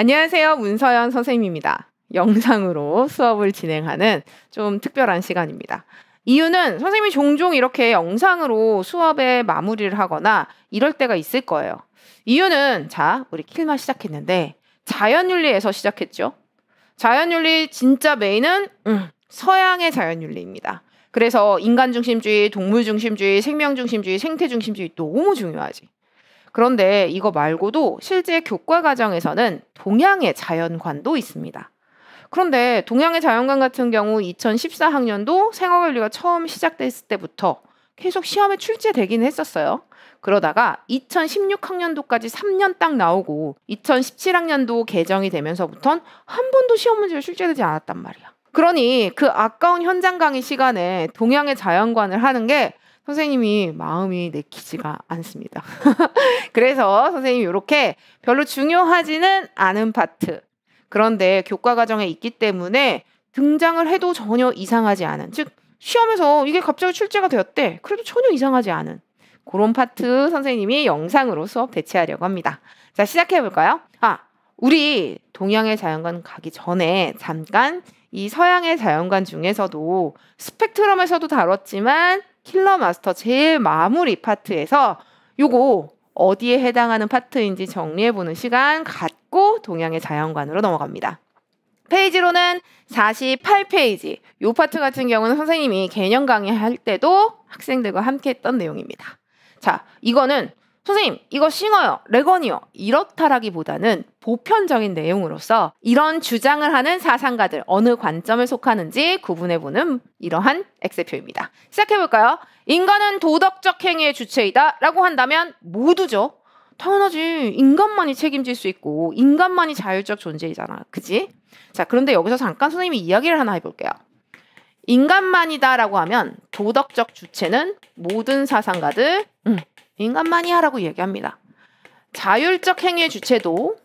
안녕하세요. 문서연 선생님입니다. 영상으로 수업을 진행하는 좀 특별한 시간입니다. 이유는 선생님이 종종 이렇게 영상으로 수업에 마무리를 하거나 이럴 때가 있을 거예요. 이유는 자, 우리 킬마 시작했는데 자연윤리에서 시작했죠. 자연윤리 진짜 메인은 음, 서양의 자연윤리입니다. 그래서 인간 중심주의, 동물 중심주의, 생명 중심주의, 생태 중심주의 너무 중요하지. 그런데 이거 말고도 실제 교과 과정에서는 동양의 자연관도 있습니다. 그런데 동양의 자연관 같은 경우 2014학년도 생활관리가 처음 시작됐을 때부터 계속 시험에 출제되긴 했었어요. 그러다가 2016학년도까지 3년 딱 나오고 2017학년도 개정이 되면서부턴 한 번도 시험 문제가 출제되지 않았단 말이야. 그러니 그 아까운 현장 강의 시간에 동양의 자연관을 하는 게 선생님이 마음이 내키지가 않습니다. 그래서 선생님이 이렇게 별로 중요하지는 않은 파트. 그런데 교과 과정에 있기 때문에 등장을 해도 전혀 이상하지 않은. 즉, 시험에서 이게 갑자기 출제가 되었대. 그래도 전혀 이상하지 않은. 그런 파트 선생님이 영상으로 수업 대체하려고 합니다. 자, 시작해 볼까요? 아, 우리 동양의 자연관 가기 전에 잠깐 이 서양의 자연관 중에서도 스펙트럼에서도 다뤘지만 킬러 마스터 제일 마무리 파트에서 요거 어디에 해당하는 파트인지 정리해보는 시간 갖고 동양의 자연관으로 넘어갑니다. 페이지로는 48페이지. 요 파트 같은 경우는 선생님이 개념 강의할 때도 학생들과 함께 했던 내용입니다. 자, 이거는 선생님, 이거 싱어요, 레건이요. 이렇다라기보다는 보편적인 내용으로서 이런 주장을 하는 사상가들 어느 관점을 속하는지 구분해보는 이러한 엑셀표입니다. 시작해볼까요? 인간은 도덕적 행위의 주체이다 라고 한다면 모두죠. 당연하지. 인간만이 책임질 수 있고 인간만이 자율적 존재이잖아. 그지? 자, 그런데 여기서 잠깐 선생님이 이야기를 하나 해볼게요. 인간만이다라고 하면 도덕적 주체는 모든 사상가들, 음, 인간만이 하라고 얘기합니다. 자율적 행위의 주체도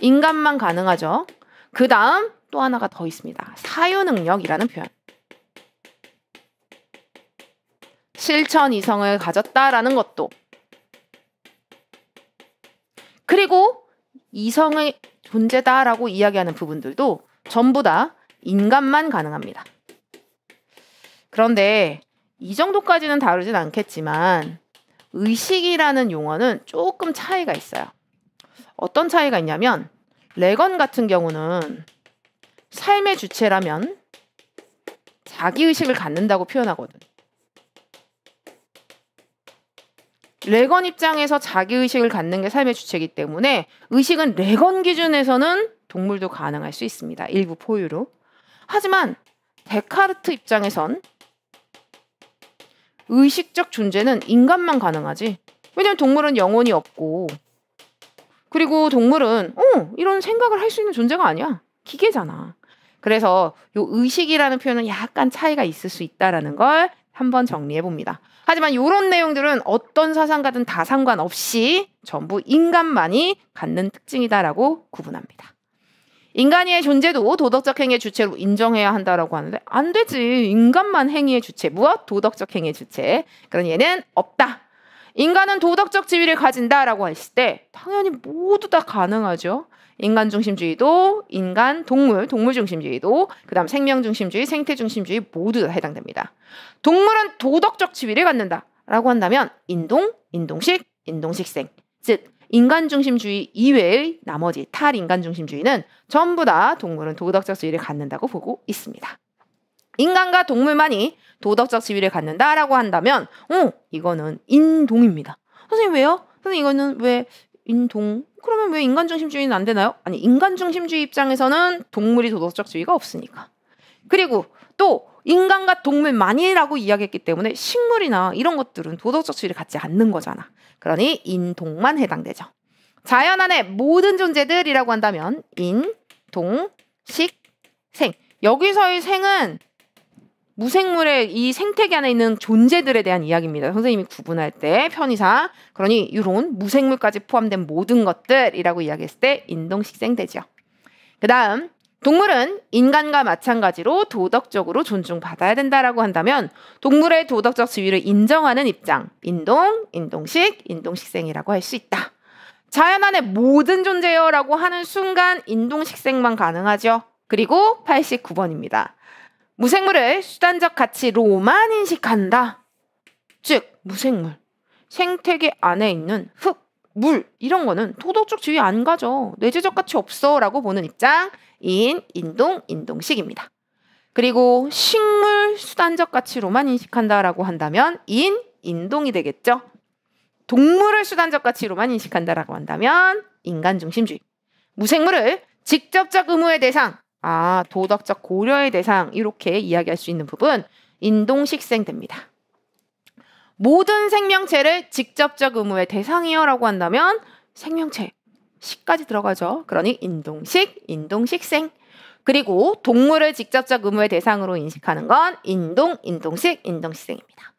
인간만 가능하죠. 그 다음 또 하나가 더 있습니다. 사유 능력이라는 표현. 실천 이성을 가졌다라는 것도. 그리고 이성의 존재다라고 이야기하는 부분들도 전부 다 인간만 가능합니다. 그런데 이 정도까지는 다루진 않겠지만 의식이라는 용어는 조금 차이가 있어요. 어떤 차이가 있냐면 레건 같은 경우는 삶의 주체라면 자기 의식을 갖는다고 표현하거든. 레건 입장에서 자기 의식을 갖는 게 삶의 주체이기 때문에 의식은 레건 기준에서는 동물도 가능할 수 있습니다. 일부 포유로. 하지만 데카르트 입장에선 의식적 존재는 인간만 가능하지. 왜냐면 동물은 영혼이 없고 그리고 동물은 어 이런 생각을 할 수 있는 존재가 아니야. 기계잖아. 그래서 요 의식이라는 표현은 약간 차이가 있을 수 있다라는 걸 한번 정리해 봅니다. 하지만 이런 내용들은 어떤 사상가든 다 상관없이 전부 인간만이 갖는 특징이다라고 구분합니다. 인간의 존재도 도덕적 행위의 주체로 인정해야 한다라고 하는데 안 되지. 인간만 행위의 주체. 무엇? 도덕적 행위의 주체. 그런 얘는 없다. 인간은 도덕적 지위를 가진다라고 했을 때 당연히 모두 다 가능하죠. 인간 중심주의도 인간, 동물, 동물 중심주의도 그다음 생명 중심주의, 생태 중심주의 모두 다 해당됩니다. 동물은 도덕적 지위를 갖는다라고 한다면 인동, 인동식, 인동식생. 즉 인간 중심주의 이외의 나머지 탈인간 중심주의는 전부 다 동물은 도덕적 지위를 갖는다고 보고 있습니다. 인간과 동물만이 도덕적 지위를 갖는다라고 한다면, 어, 이거는 인동입니다. 선생님 왜요? 선생님 이거는 왜 인동? 그러면 왜 인간 중심주의는 안 되나요? 아니, 인간 중심주의 입장에서는 동물이 도덕적 지위가 없으니까. 그리고 또 인간과 동물만이라고 이야기했기 때문에 식물이나 이런 것들은 도덕적 지위를 갖지 않는 거잖아. 그러니 인동만 해당되죠. 자연 안에 모든 존재들이라고 한다면 인, 동, 식, 생. 여기서의 생은 무생물의 이 생태계 안에 있는 존재들에 대한 이야기입니다. 선생님이 구분할 때 편의상. 그러니 이런 무생물까지 포함된 모든 것들이라고 이야기했을 때 인동식생되죠. 그 다음 동물은 인간과 마찬가지로 도덕적으로 존중받아야 된다라고 한다면 동물의 도덕적 지위를 인정하는 입장 인동, 인동식, 인동식생이라고 할 수 있다. 자연 안에 모든 존재여라고 하는 순간 인동식생만 가능하죠. 그리고 89번입니다. 무생물을 수단적 가치로만 인식한다. 즉, 무생물. 생태계 안에 있는 흙, 물, 이런 거는 도덕적 지위 안 가져. 내재적 가치 없어. 라고 보는 입장. 인, 인동, 인동식입니다. 그리고 식물 수단적 가치로만 인식한다라고 한다면 인, 인동이 되겠죠. 동물을 수단적 가치로만 인식한다라고 한다면 인간 중심주의. 무생물을 직접적 의무의 대상, 아, 도덕적 고려의 대상 이렇게 이야기할 수 있는 부분 인동식생 됩니다. 모든 생명체를 직접적 의무의 대상이요라고 한다면 생명체 식까지 들어가죠. 그러니 인동식, 인동식생. 그리고 동물을 직접적 의무의 대상으로 인식하는 건 인동, 인동식, 인동식생입니다.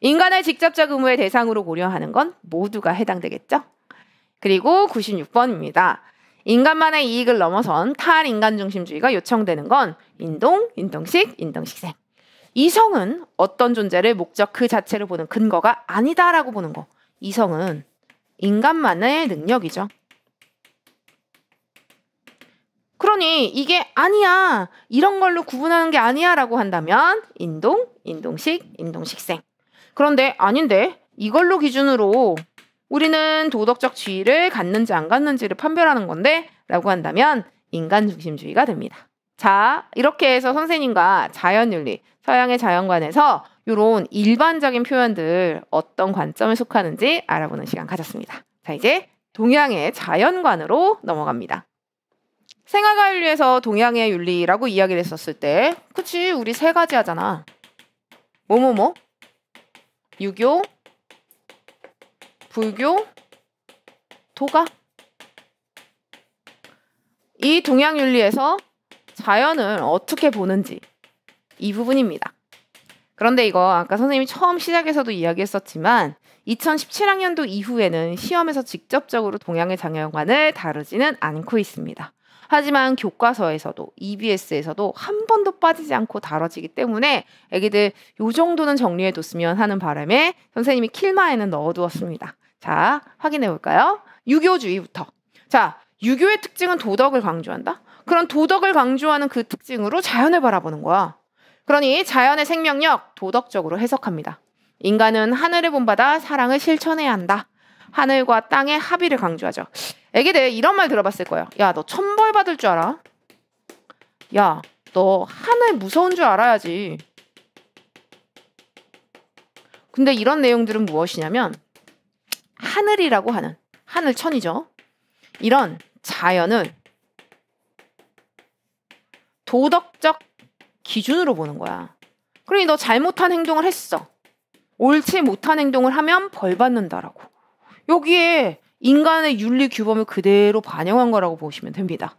인간을 직접적 의무의 대상으로 고려하는 건 모두가 해당되겠죠. 그리고 96번입니다. 인간만의 이익을 넘어선 탈인간 중심주의가 요청되는 건 인동, 인동식, 인동식생. 이성은 어떤 존재를 목적 그 자체를 보는 근거가 아니다라고 보는 거. 이성은 인간만의 능력이죠. 그러니 이게 아니야. 이런 걸로 구분하는 게 아니야 라고 한다면 인동, 인동식, 인동식생. 그런데 아닌데 이걸로 기준으로 우리는 도덕적 지위를 갖는지 안 갖는지를 판별하는 건데 라고 한다면 인간 중심주의가 됩니다. 자, 이렇게 해서 선생님과 자연윤리, 서양의 자연관에서 이런 일반적인 표현들 어떤 관점에 속하는지 알아보는 시간 가졌습니다. 자, 이제 동양의 자연관으로 넘어갑니다. 생활과 윤리에서 동양의 윤리라고 이야기를 했었을 때, 그치, 우리 세 가지 하잖아. 뭐뭐뭐? 유교, 불교, 도가. 이 동양윤리에서 자연을 어떻게 보는지 이 부분입니다. 그런데 이거 아까 선생님이 처음 시작에서도 이야기했었지만 2017학년도 이후에는 시험에서 직접적으로 동양의 장애관을 다루지는 않고 있습니다. 하지만 교과서에서도 EBS에서도 한 번도 빠지지 않고 다뤄지기 때문에 애기들 요 정도는 정리해 뒀으면 하는 바람에 선생님이 킬마에는 넣어두었습니다. 자, 확인해 볼까요? 유교주의부터. 자, 유교의 특징은 도덕을 강조한다? 그런 도덕을 강조하는 그 특징으로 자연을 바라보는 거야. 그러니 자연의 생명력 도덕적으로 해석합니다. 인간은 하늘을 본받아 사랑을 실천해야 한다. 하늘과 땅의 합의를 강조하죠. 애기들 이런 말 들어봤을 거예요. 야, 너 천벌 받을 줄 알아? 야, 너 하늘 무서운 줄 알아야지. 근데 이런 내용들은 무엇이냐면 하늘이라고 하는 하늘천이죠. 이런 자연을 도덕적 기준으로 보는 거야. 그러니 너 잘못한 행동을 했어. 옳지 못한 행동을 하면 벌 받는다라고. 여기에 인간의 윤리 규범을 그대로 반영한 거라고 보시면 됩니다.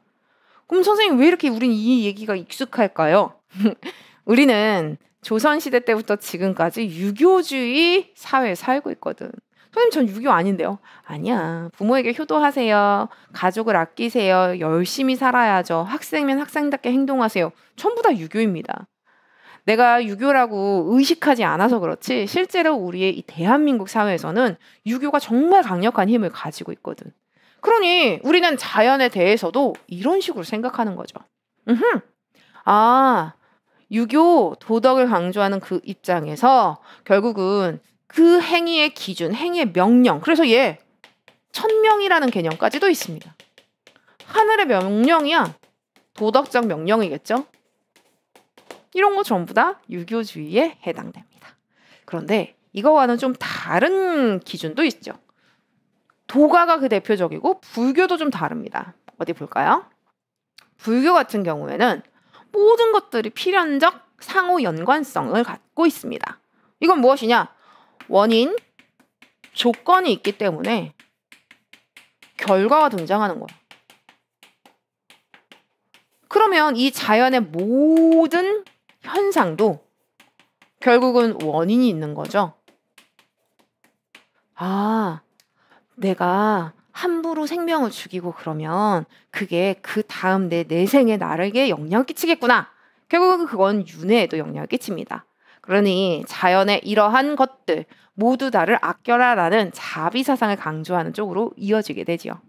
그럼 선생님 왜 이렇게 우린 이 얘기가 익숙할까요? 우리는 조선시대 때부터 지금까지 유교주의 사회에 살고 있거든. 선생님 전 유교 아닌데요. 아니야. 부모에게 효도하세요. 가족을 아끼세요. 열심히 살아야죠. 학생면 학생답게 행동하세요. 전부 다 유교입니다. 내가 유교라고 의식하지 않아서 그렇지 실제로 우리의 이 대한민국 사회에서는 유교가 정말 강력한 힘을 가지고 있거든. 그러니 우리는 자연에 대해서도 이런 식으로 생각하는 거죠. 음흠. 아, 유교 도덕을 강조하는 그 입장에서 결국은 그 행위의 기준, 행위의 명령. 그래서 얘 천명이라는 개념까지도 있습니다. 하늘의 명령이야. 도덕적 명령이겠죠? 이런 거 전부 다 유교주의에 해당됩니다. 그런데 이거와는 좀 다른 기준도 있죠. 도가가 그 대표적이고 불교도 좀 다릅니다. 어디 볼까요? 불교 같은 경우에는 모든 것들이 필연적 상호 연관성을 갖고 있습니다. 이건 무엇이냐? 원인, 조건이 있기 때문에 결과가 등장하는 거야. 그러면 이 자연의 모든 현상도 결국은 원인이 있는 거죠. 아, 내가 함부로 생명을 죽이고 그러면 그게 그 다음 내 내생에 나에게 영향을 끼치겠구나. 결국은 그건 윤회에도 영향을 끼칩니다. 그러니 자연의 이러한 것들 모두 다를 아껴라라는 자비 사상을 강조하는 쪽으로 이어지게 되지요.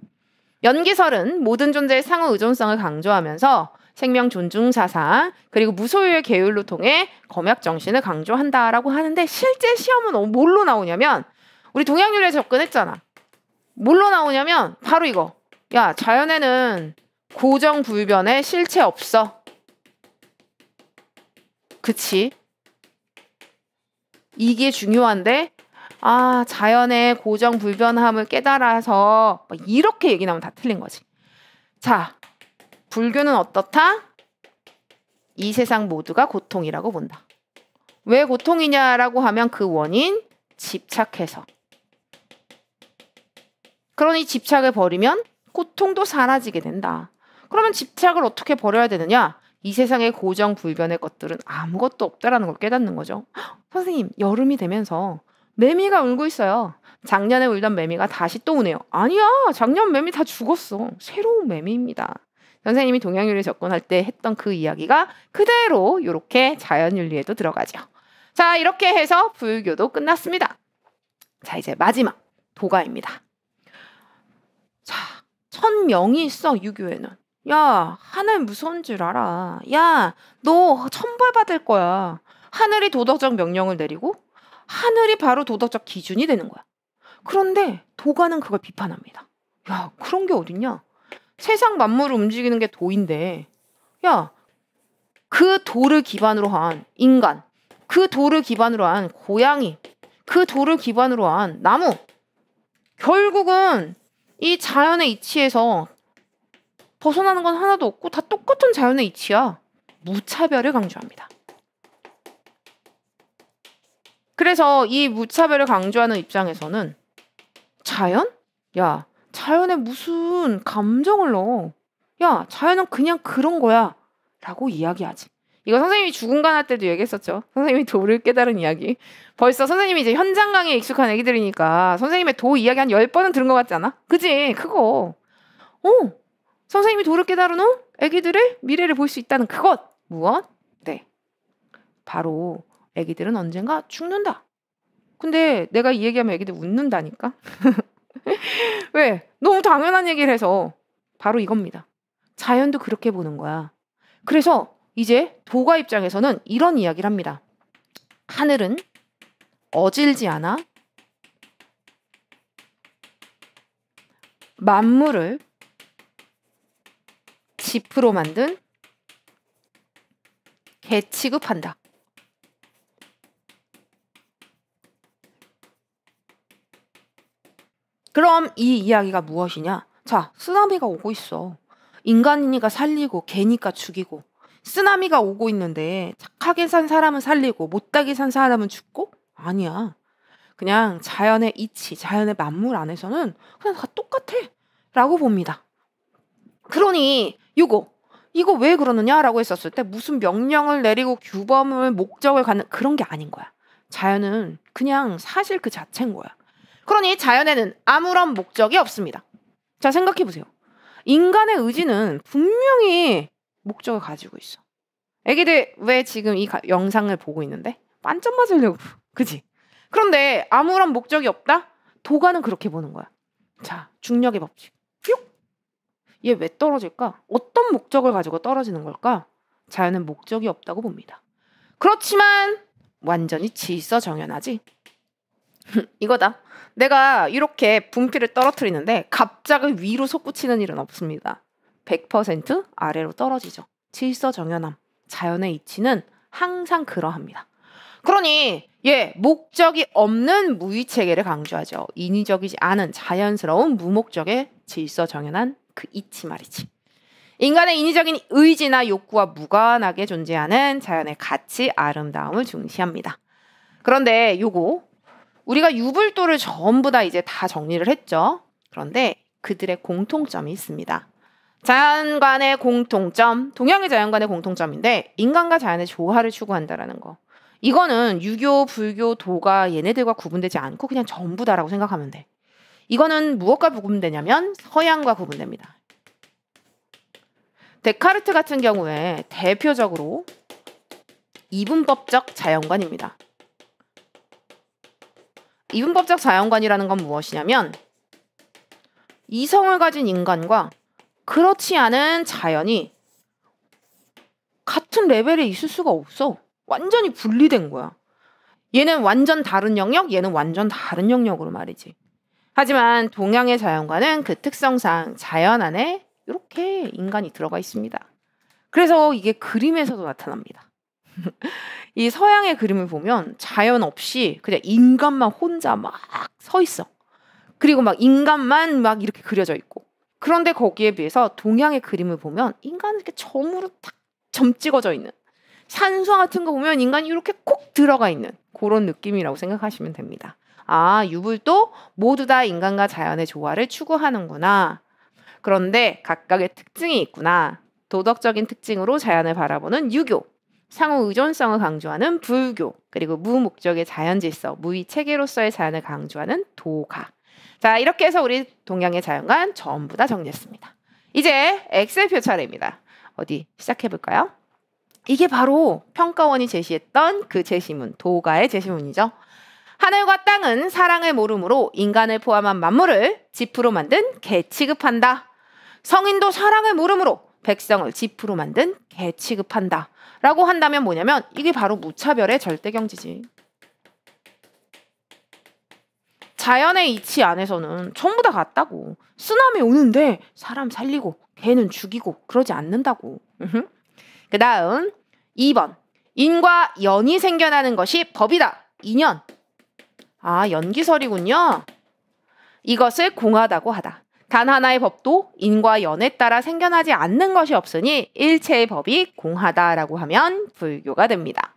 연기설은 모든 존재의 상호 의존성을 강조하면서 생명 존중 사상 그리고 무소유의 계율로 통해 검약 정신을 강조한다라고 하는데 실제 시험은 뭘로 나오냐면 우리 동양윤리에 접근했잖아. 뭘로 나오냐면 바로 이거. 야 자연에는 고정 불변의 실체 없어. 그치? 이게 중요한데 아 자연의 고정 불변함을 깨달아서 이렇게 얘기 나오면 다 틀린 거지. 자 불교는 어떻다? 이 세상 모두가 고통이라고 본다. 왜 고통이냐라고 하면 그 원인 집착해서. 그러니 집착을 버리면 고통도 사라지게 된다. 그러면 집착을 어떻게 버려야 되느냐? 이 세상의 고정 불변의 것들은 아무것도 없다라는 걸 깨닫는 거죠. 선생님, 여름이 되면서 매미가 울고 있어요. 작년에 울던 매미가 다시 또 우네요. 아니야, 작년 매미 다 죽었어. 새로운 매미입니다. 선생님이 동양윤리 접근할 때 했던 그 이야기가 그대로 이렇게 자연윤리에도 들어가죠. 자, 이렇게 해서 불교도 끝났습니다. 자, 이제 마지막 도가입니다. 자, 천명이 있어, 유교에는. 야, 하늘 무서운 줄 알아. 야, 너 천벌 받을 거야. 하늘이 도덕적 명령을 내리고 하늘이 바로 도덕적 기준이 되는 거야. 그런데 도가는 그걸 비판합니다. 야, 그런 게 어딨냐? 세상 만물을 움직이는 게 도인데, 야, 그 도를 기반으로 한 인간, 그 도를 기반으로 한 고양이, 그 도를 기반으로 한 나무, 결국은 이 자연의 이치에서 벗어나는 건 하나도 없고 다 똑같은 자연의 이치야. 무차별을 강조합니다. 그래서 이 무차별을 강조하는 입장에서는 자연? 야, 자연에 무슨 감정을 넣어? 야, 자연은 그냥 그런 거야. 라고 이야기하지. 이거 선생님이 죽은 간 할 때도 얘기했었죠. 선생님이 도를 깨달은 이야기. 벌써 선생님이 이제 현장 강의에 익숙한 애기들이니까 선생님의 도 이야기 한 10번은 들은 것 같지 않아? 그지? 그거. 어, 선생님이 도를 깨달은 후 애기들의 미래를 볼 수 있다는 그것. 무엇? 네. 바로 애기들은 언젠가 죽는다. 근데 내가 이 얘기하면 애기들 웃는다니까? 왜? 너무 당연한 얘기를 해서 바로 이겁니다. 자연도 그렇게 보는 거야. 그래서 이제 도가 입장에서는 이런 이야기를 합니다. 하늘은 어질지 않아 만물을 지프로 만든 개 취급한다. 그럼 이 이야기가 무엇이냐? 자, 쓰나미가 오고 있어. 인간이니까 살리고 개니까 죽이고 쓰나미가 오고 있는데 착하게 산 사람은 살리고 못되게 산 사람은 죽고? 아니야. 그냥 자연의 이치, 자연의 만물 안에서는 그냥 다 똑같아. 라고 봅니다. 그러니 이거 이거 왜 그러느냐라고 했었을 때 무슨 명령을 내리고 규범을 목적을 갖는 그런 게 아닌 거야. 자연은 그냥 사실 그 자체인 거야. 그러니 자연에는 아무런 목적이 없습니다. 자, 생각해 보세요. 인간의 의지는 분명히 목적을 가지고 있어. 애기들 왜 지금 이 가, 영상을 보고 있는데? 만점 맞으려고. 그지? 그런데 아무런 목적이 없다? 도가는 그렇게 보는 거야. 자, 중력의 법칙. 뿅! 얘 왜 떨어질까? 어떤 목적을 가지고 떨어지는 걸까? 자연은 목적이 없다고 봅니다. 그렇지만 완전히 질서 정연하지. 이거다. 내가 이렇게 분필을 떨어뜨리는데 갑자기 위로 솟구치는 일은 없습니다. 100% 아래로 떨어지죠. 질서 정연함. 자연의 이치는 항상 그러합니다. 그러니 예, 목적이 없는 무의 체계를 강조하죠. 인위적이지 않은 자연스러운 무목적의 질서 정연한 그 이치 말이지. 인간의 인위적인 의지나 욕구와 무관하게 존재하는 자연의 가치, 아름다움을 중시합니다. 그런데 요거 우리가 유불도를 전부 다 이제 다 정리를 했죠. 그런데 그들의 공통점이 있습니다. 자연관의 공통점, 동양의 자연관의 공통점인데 인간과 자연의 조화를 추구한다라는 거. 이거는 유교, 불교, 도가 얘네들과 구분되지 않고 그냥 전부 다라고 생각하면 돼. 이거는 무엇과 구분되냐면 서양과 구분됩니다. 데카르트 같은 경우에 대표적으로 이분법적 자연관입니다. 이분법적 자연관이라는 건 무엇이냐면 이성을 가진 인간과 그렇지 않은 자연이 같은 레벨에 있을 수가 없어. 완전히 분리된 거야. 얘는 완전 다른 영역, 얘는 완전 다른 영역으로 말이지. 하지만 동양의 자연과는 그 특성상 자연 안에 이렇게 인간이 들어가 있습니다. 그래서 이게 그림에서도 나타납니다. 이 서양의 그림을 보면 자연 없이 그냥 인간만 혼자 막 서 있어. 그리고 막 인간만 막 이렇게 그려져 있고. 그런데 거기에 비해서 동양의 그림을 보면 인간은 이렇게 점으로 딱 점 찍어져 있는 산수 같은 거 보면 인간이 이렇게 콕 들어가 있는 그런 느낌이라고 생각하시면 됩니다. 아, 유불도 모두 다 인간과 자연의 조화를 추구하는구나. 그런데 각각의 특징이 있구나. 도덕적인 특징으로 자연을 바라보는 유교, 상호 의존성을 강조하는 불교, 그리고 무목적의 자연 질서, 무의 체계로서의 자연을 강조하는 도가. 자, 이렇게 해서 우리 동양의 자연관 전부 다 정리했습니다. 이제 엑셀표 차례입니다. 어디 시작해 볼까요? 이게 바로 평가원이 제시했던 그 제시문, 도가의 제시문이죠. 하늘과 땅은 사랑을 모름으로 인간을 포함한 만물을 지프로 만든 개 취급한다. 성인도 사랑을 모름으로 백성을 지프로 만든 개 취급한다. 라고 한다면 뭐냐면 이게 바로 무차별의 절대경지지. 자연의 이치 안에서는 전부 다 같다고. 쓰나미 오는데 사람 살리고 개는 죽이고 그러지 않는다고. 그 다음 2번 인과 연이 생겨나는 것이 법이다. 인연. 아, 연기설이군요. 이것을 공하다고 하다. 단 하나의 법도 인과 연에 따라 생겨나지 않는 것이 없으니 일체의 법이 공하다라고 하면 불교가 됩니다.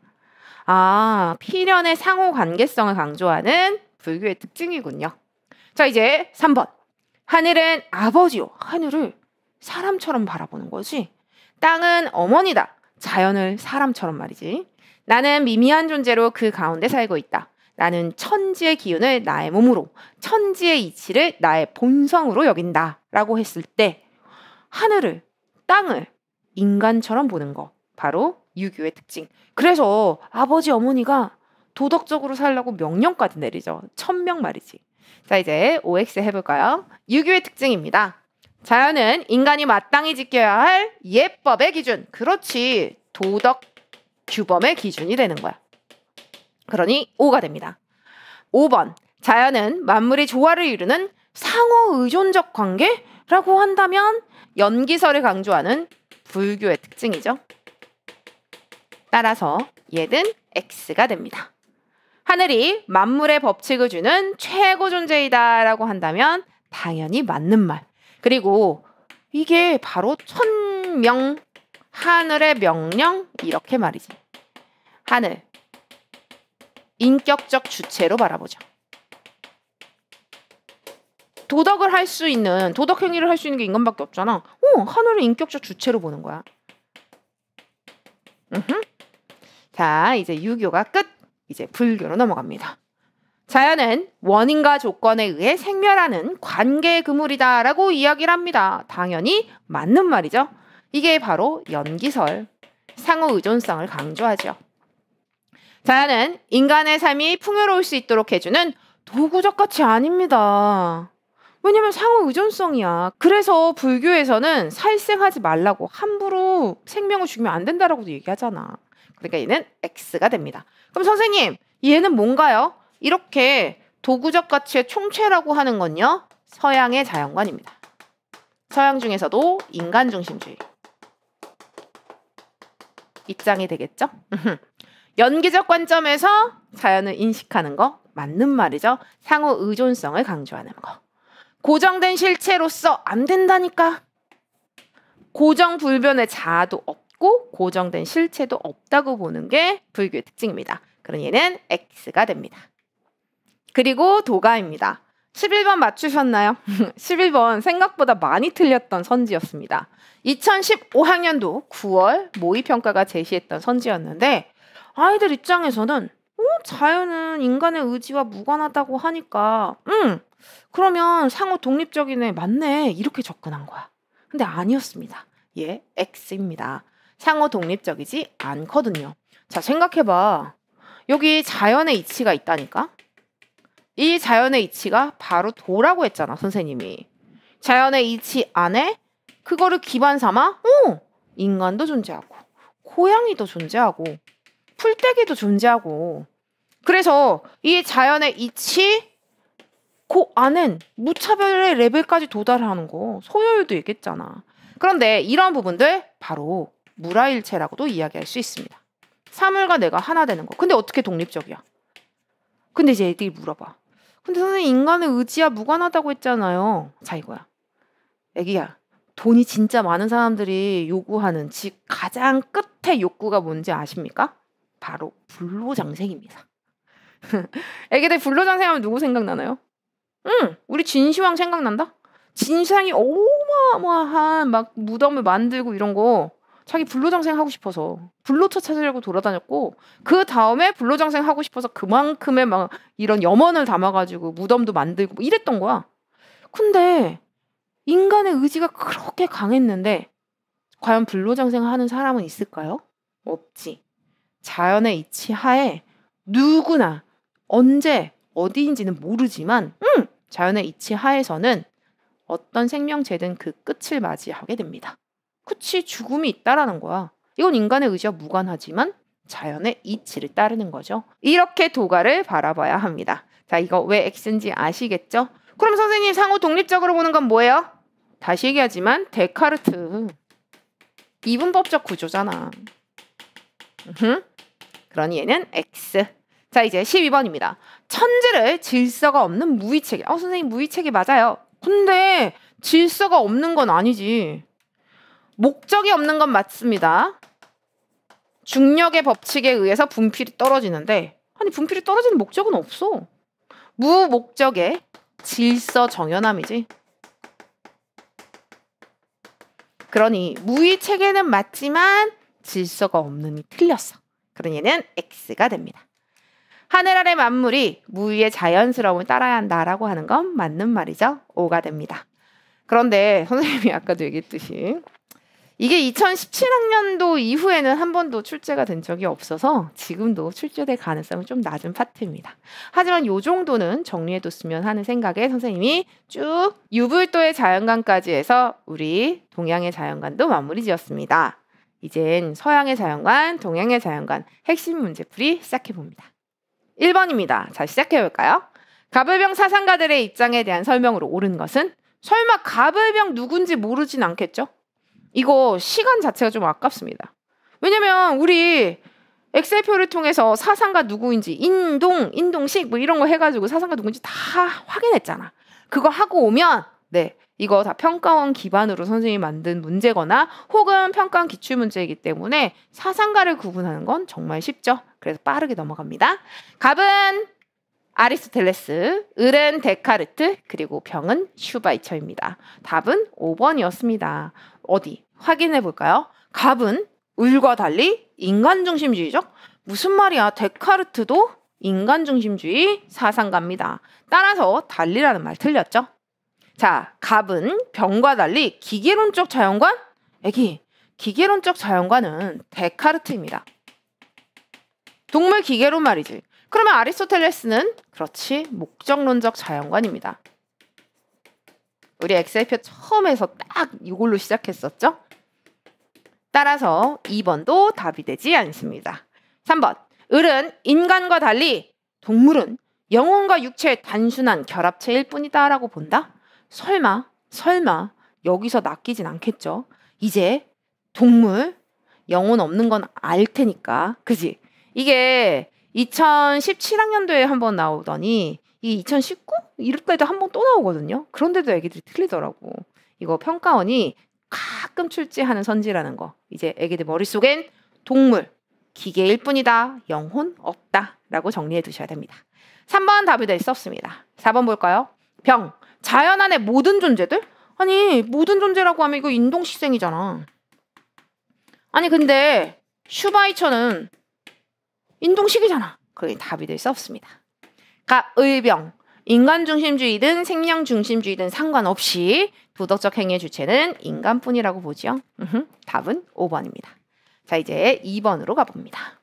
아, 필연의 상호 관계성을 강조하는 불교의 특징이군요. 자, 이제 3번. 하늘은 아버지요. 하늘을 사람처럼 바라보는 거지. 땅은 어머니다. 자연을 사람처럼 말이지. 나는 미미한 존재로 그 가운데 살고 있다. 나는 천지의 기운을 나의 몸으로, 천지의 이치를 나의 본성으로 여긴다. 라고 했을 때, 하늘을, 땅을 인간처럼 보는 거. 바로 유교의 특징. 그래서 아버지, 어머니가 도덕적으로 살라고 명령까지 내리죠. 천명 말이지. 자, 이제 OX 해볼까요? 유교의 특징입니다. 자연은 인간이 마땅히 지켜야 할 예법의 기준. 그렇지. 도덕 규범의 기준이 되는 거야. 그러니 5가 됩니다. 5번. 자연은 만물이 조화를 이루는 상호 의존적 관계라고 한다면 연기설을 강조하는 불교의 특징이죠. 따라서 얘는 X가 됩니다. 하늘이 만물의 법칙을 주는 최고 존재이다 라고 한다면 당연히 맞는 말. 그리고 이게 바로 천명 하늘의 명령 이렇게 말이지. 하늘 인격적 주체로 바라보죠. 도덕을 할 수 있는 도덕 행위를 할 수 있는 게 인간밖에 없잖아. 어, 하늘을 인격적 주체로 보는 거야. 으흠. 자, 이제 유교가 끝. 이제 불교로 넘어갑니다. 자연은 원인과 조건에 의해 생멸하는 관계의 그물이다라고 이야기를 합니다. 당연히 맞는 말이죠. 이게 바로 연기설, 상호 의존성을 강조하죠. 자연은 인간의 삶이 풍요로울 수 있도록 해주는 도구적 가치 아닙니다. 왜냐면 상호 의존성이야. 그래서 불교에서는 살생하지 말라고 함부로 생명을 죽이면 안 된다라고도 얘기하잖아. 그러니까 얘는 X가 됩니다. 그럼 선생님, 얘는 뭔가요? 이렇게 도구적 가치의 총체라고 하는 건요. 서양의 자연관입니다. 서양 중에서도 인간 중심주의. 입장이 되겠죠? 연기적 관점에서 자연을 인식하는 거 맞는 말이죠. 상호 의존성을 강조하는 거. 고정된 실체로서 안 된다니까. 고정 불변의 자아도 없고 고정된 실체도 없다고 보는 게 불교의 특징입니다. 그런 얘는 X가 됩니다. 그리고 도가입니다. 11번 맞추셨나요? 11번 생각보다 많이 틀렸던 선지였습니다. 2015학년도 9월 모의평가가 제시했던 선지였는데 아이들 입장에서는 어, 자연은 인간의 의지와 무관하다고 하니까 음 그러면 상호 독립적이네 맞네 이렇게 접근한 거야. 근데 아니었습니다. 예, X입니다. 상호 독립적이지 않거든요. 자, 생각해봐. 여기 자연의 이치가 있다니까? 이 자연의 이치가 바로 도라고 했잖아, 선생님이. 자연의 이치 안에 그거를 기반 삼아, 어, 인간도 존재하고, 고양이도 존재하고, 풀떼기도 존재하고. 그래서 이 자연의 이치, 그 안엔 무차별의 레벨까지 도달하는 거 소요율도 있겠잖아. 그런데 이런 부분들 바로 무라일체라고도 이야기할 수 있습니다. 사물과 내가 하나 되는 거. 근데 어떻게 독립적이야? 근데 이제 애들이 물어봐. 근데 선생님 인간의 의지와 무관하다고 했잖아요. 자 이거야. 애기야. 돈이 진짜 많은 사람들이 요구하는 즉 가장 끝의 욕구가 뭔지 아십니까? 바로 불로장생입니다. 애기들 불로장생하면 누구 생각나나요? 응, 우리 진시황 생각난다? 진시황이 어마어마한 막 무덤을 만들고 이런 거 자기 불로장생 하고 싶어서 불로처 찾으려고 돌아다녔고 그 다음에 불로장생 하고 싶어서 그만큼의 막 이런 염원을 담아가지고 무덤도 만들고 뭐 이랬던 거야. 근데 인간의 의지가 그렇게 강했는데 과연 불로장생 하는 사람은 있을까요? 없지. 자연의 이치 하에 누구나 언제 어디인지는 모르지만 음, 자연의 이치 하에서는 어떤 생명체든 그 끝을 맞이하게 됩니다. 그치 죽음이 있다라는 거야. 이건 인간의 의지와 무관하지만 자연의 이치를 따르는 거죠. 이렇게 도가를 바라봐야 합니다. 자, 이거 왜 X인지 아시겠죠? 그럼 선생님 상호 독립적으로 보는 건 뭐예요? 다시 얘기하지만 데카르트 이분법적 구조잖아. 으흠. 그러니 얘는 X. 자, 이제 12번입니다. 천재를 질서가 없는 무의체계. 어, 선생님 무의체계 맞아요. 근데 질서가 없는 건 아니지. 목적이 없는 건 맞습니다. 중력의 법칙에 의해서 분필이 떨어지는데 아니 분필이 떨어지는 목적은 없어. 무목적의 질서 정연함이지. 그러니 무의 체계는 맞지만 질서가 없는이 틀렸어. 그러니 얘는 X가 됩니다. 하늘 아래 만물이 무의의 자연스러움을 따라야 한다라고 하는 건 맞는 말이죠. O가 됩니다. 그런데 선생님이 아까도 얘기했듯이 이게 2017학년도 이후에는 한 번도 출제가 된 적이 없어서 지금도 출제될 가능성은 좀 낮은 파트입니다. 하지만 요 정도는 정리해뒀으면 하는 생각에 선생님이 쭉 유불도의 자연관까지 해서 우리 동양의 자연관도 마무리 지었습니다. 이젠 서양의 자연관, 동양의 자연관 핵심 문제풀이 시작해 봅니다. 1번입니다. 자, 시작해 볼까요? 가불병 사상가들의 입장에 대한 설명으로 옳은 것은 설마 가불병 누군지 모르진 않겠죠? 이거 시간 자체가 좀 아깝습니다. 왜냐면 우리 엑셀표를 통해서 사상가 누구인지 인동, 인동식 뭐 이런 거 해가지고 사상가 누구인지 다 확인했잖아. 그거 하고 오면 네 이거 다 평가원 기반으로 선생님이 만든 문제거나 혹은 평가원 기출 문제이기 때문에 사상가를 구분하는 건 정말 쉽죠. 그래서 빠르게 넘어갑니다. 갑은 아리스토텔레스, 을은 데카르트, 그리고 병은 슈바이처입니다. 답은 5번이었습니다. 어디? 확인해 볼까요? 갑은 을과 달리 인간 중심주의적? 무슨 말이야? 데카르트도 인간 중심주의 사상가입니다. 따라서 달리라는 말 틀렸죠? 자, 갑은 병과 달리 기계론적 자연관? 애기, 기계론적 자연관은 데카르트입니다. 동물 기계론 말이지. 그러면 아리스토텔레스는 그렇지 목적론적 자연관입니다. 우리 엑셀표 처음에서 딱 이걸로 시작했었죠? 따라서 2번도 답이 되지 않습니다. 3번. 을은 인간과 달리 동물은 영혼과 육체의 단순한 결합체일 뿐이다라고 본다? 설마, 설마 여기서 낚이진 않겠죠? 이제 동물, 영혼 없는 건 알 테니까. 그지? 이게 2017학년도에 한 번 나오더니 이 2019? 이럴 때도 한 번 또 나오거든요. 그런데도 애기들이 틀리더라고. 이거 평가원이 가끔 출제하는 선지라는 거. 이제 애기들 머릿속엔 동물, 기계일 뿐이다. 영혼 없다. 라고 정리해 두셔야 됩니다. 3번 답이 될 수 없습니다. 4번 볼까요? 병. 자연 안의 모든 존재들? 아니, 모든 존재라고 하면 이거 인동식생이잖아. 아니, 근데 슈바이처는 인동식이잖아. 그게 답이 될 수 없습니다. 가, 의병. 인간 중심주의든 생명 중심주의든 상관없이 도덕적 행위의 주체는 인간뿐이라고 보죠. 답은 5번입니다. 자, 이제 2번으로 가봅니다.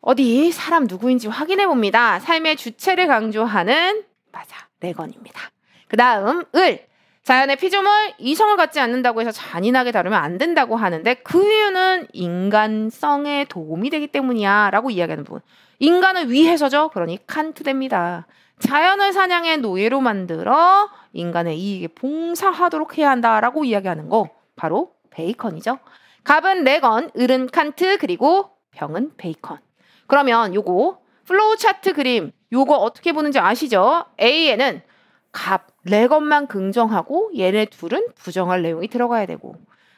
어디 사람 누구인지 확인해 봅니다. 삶의 주체를 강조하는 맞아 레건입니다. 그 다음 을. 자연의 피조물 이성을 갖지 않는다고 해서 잔인하게 다루면 안 된다고 하는데 그 이유는 인간성에 도움이 되기 때문이야 라고 이야기하는 부분. 인간을 위해서죠. 그러니 칸트됩니다. 자연을 사냥의 노예로 만들어 인간의 이익에 봉사하도록 해야 한다라고 이야기하는 거 바로 베이컨이죠. 갑은 레건, 을은 칸트 그리고 병은 베이컨. 그러면 요거 플로우 차트 그림 요거 어떻게 보는지 아시죠? A에는 갑, 레건만 긍정하고 얘네 둘은 부정할 내용이 들어가야 되고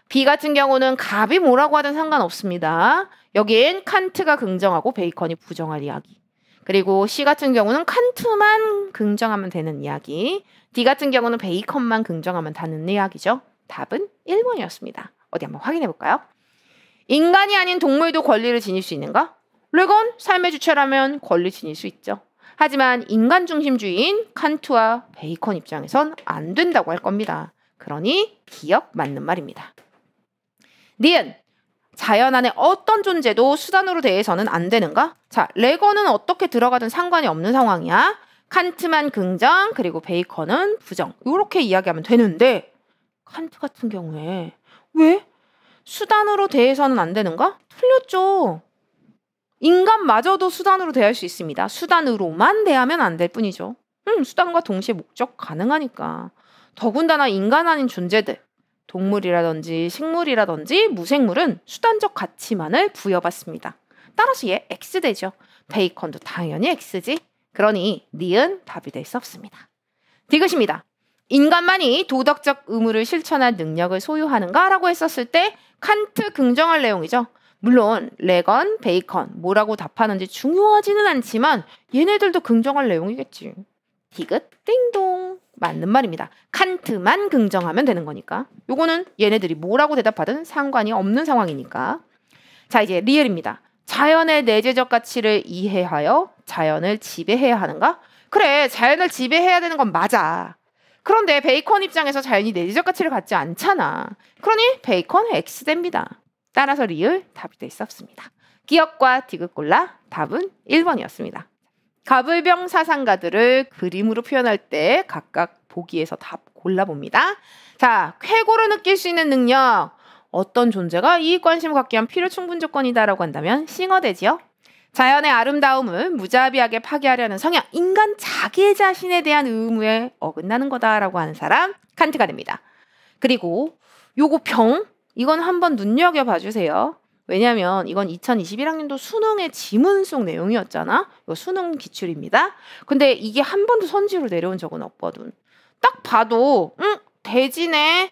B 같은 경우는 갑이 뭐라고 하든 상관없습니다. 여기엔 칸트가 긍정하고 베이컨이 부정할 이야기. 그리고 C 같은 경우는 칸트만 긍정하면 되는 이야기. D 같은 경우는 베이컨만 긍정하면 되는 이야기죠. 답은 1번이었습니다. 어디 한번 확인해 볼까요? 인간이 아닌 동물도 권리를 지닐 수 있는가? 레건 삶의 주체라면 권리 지닐 수 있죠. 하지만 인간 중심주의인 칸트와 베이컨 입장에선 안 된다고 할 겁니다. 그러니 기억 맞는 말입니다. 니은 자연 안에 어떤 존재도 수단으로 대해서는 안 되는가? 자, 레거는 어떻게 들어가든 상관이 없는 상황이야. 칸트만 긍정, 그리고 베이컨은 부정. 이렇게 이야기하면 되는데 칸트 같은 경우에 왜 수단으로 대해서는 안 되는가? 틀렸죠. 인간마저도 수단으로 대할 수 있습니다. 수단으로만 대하면 안 될 뿐이죠. 음, 수단과 동시에 목적 가능하니까. 더군다나 인간 아닌 존재들, 동물이라든지 식물이라든지 무생물은 수단적 가치만을 부여받습니다. 따라서 얘 X되죠. 베이컨도 당연히 X지. 그러니 니은 답이 될 수 없습니다. 디귿입니다. 인간만이 도덕적 의무를 실천할 능력을 소유하는가라고 했었을 때 칸트 긍정할 내용이죠. 물론 레건, 베이컨 뭐라고 답하는지 중요하지는 않지만 얘네들도 긍정할 내용이겠지. 디귿 띵동 맞는 말입니다. 칸트만 긍정하면 되는 거니까. 요거는 얘네들이 뭐라고 대답하든 상관이 없는 상황이니까. 자 이제 리을입니다. 자연의 내재적 가치를 이해하여 자연을 지배해야 하는가? 그래 자연을 지배해야 되는 건 맞아. 그런데 베이컨 입장에서 자연이 내재적 가치를 갖지 않잖아. 그러니 베이컨 X됩니다. 따라서 리을 답이 될 수 없습니다. 기역과 디귿 골라 답은 1번이었습니다. 갑을병 사상가들을 그림으로 표현할 때 각각 보기에서 답 골라봅니다. 자, 쾌고로 느낄 수 있는 능력. 어떤 존재가 이익 관심을 갖기 위한 필요 충분 조건이다라고 한다면 싱어대지요. 자연의 아름다움을 무자비하게 파괴하려는 성향, 인간 자기 자신에 대한 의무에 어긋나는 거다라고 하는 사람 칸트가 됩니다. 그리고 요거 병 이건 한번 눈여겨봐 주세요. 왜냐면 이건 2021학년도 수능의 지문 속 내용이었잖아. 이거 수능 기출입니다. 근데 이게 한 번도 선지로 내려온 적은 없거든. 딱 봐도 응 대지네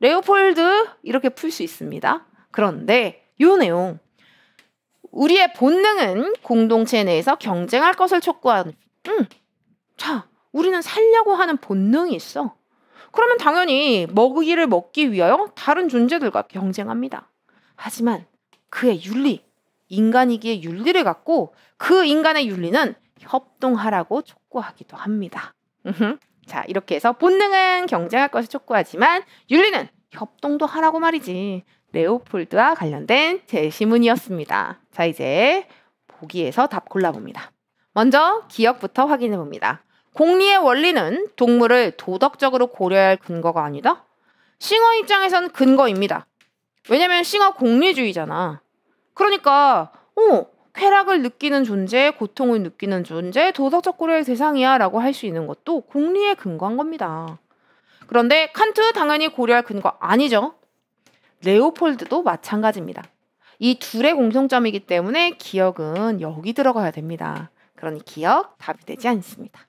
레오폴드 이렇게 풀 수 있습니다. 그런데 요 내용 우리의 본능은 공동체 내에서 경쟁할 것을 촉구하는 응. 자, 우리는 살려고 하는 본능이 있어. 그러면 당연히 먹이를 먹기 위하여 다른 존재들과 경쟁합니다. 하지만 그의 윤리, 인간이기에 윤리를 갖고 그 인간의 윤리는 협동하라고 촉구하기도 합니다. 자, 이렇게 해서 본능은 경쟁할 것을 촉구하지만 윤리는 협동도 하라고 말이지. 레오폴드와 관련된 제시문이었습니다. 자, 이제 보기에서 답 골라봅니다. 먼저 기억부터 확인해 봅니다. 공리의 원리는 동물을 도덕적으로 고려해야 할 근거가 아니다? 싱어 입장에선 근거입니다. 왜냐면 싱어 공리주의잖아. 그러니까, 어, 쾌락을 느끼는 존재, 고통을 느끼는 존재, 도덕적 고려의 대상이야 라고 할 수 있는 것도 공리에 근거한 겁니다. 그런데 칸트 당연히 고려할 근거 아니죠. 레오폴드도 마찬가지입니다. 이 둘의 공통점이기 때문에 기억은 여기 들어가야 됩니다. 그러니 기억 답이 되지 않습니다.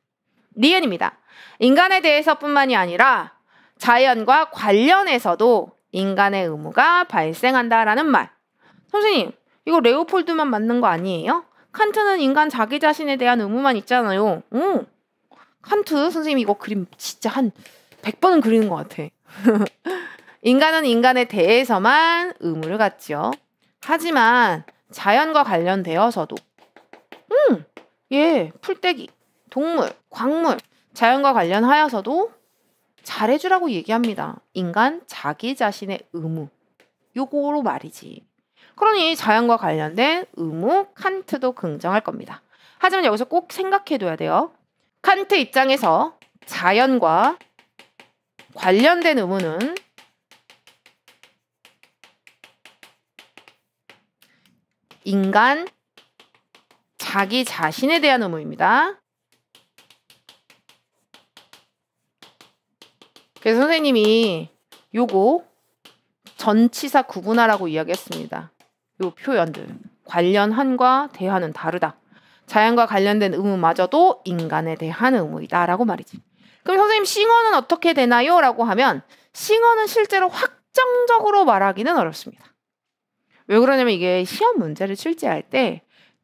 리은입니다. 인간에 대해서뿐만이 아니라 자연과 관련해서도 인간의 의무가 발생한다라는 말. 선생님, 이거 레오폴드만 맞는 거 아니에요? 칸트는 인간 자기 자신에 대한 의무만 있잖아요. 응. 칸트 선생님 이거 그림 진짜 한 100번은 그리는 것 같아. 인간은 인간에 대해서만 의무를 갖지요. 하지만 자연과 관련되어서도 음, 예, 풀떼기, 동물, 광물, 자연과 관련하여서도 잘해주라고 얘기합니다. 인간 자기 자신의 의무. 요거로 말이지. 그러니 자연과 관련된 의무 칸트도 긍정할 겁니다. 하지만 여기서 꼭 생각해둬야 돼요. 칸트 입장에서 자연과 관련된 의무는 인간 자기 자신에 대한 의무입니다. 그래서 선생님이 요거 전치사 구분하라고 이야기했습니다. 요 표현들 관련한과 대하는 다르다. 자연과 관련된 의무마저도 인간에 대한 의무이다 라고 말이지. 그럼 선생님 싱어는 어떻게 되나요? 라고 하면 싱어는 실제로 확정적으로 말하기는 어렵습니다. 왜 그러냐면 이게 시험 문제를 출제할 때